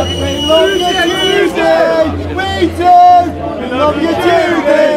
We love you, Tuesday. We do! We love you, Tuesday.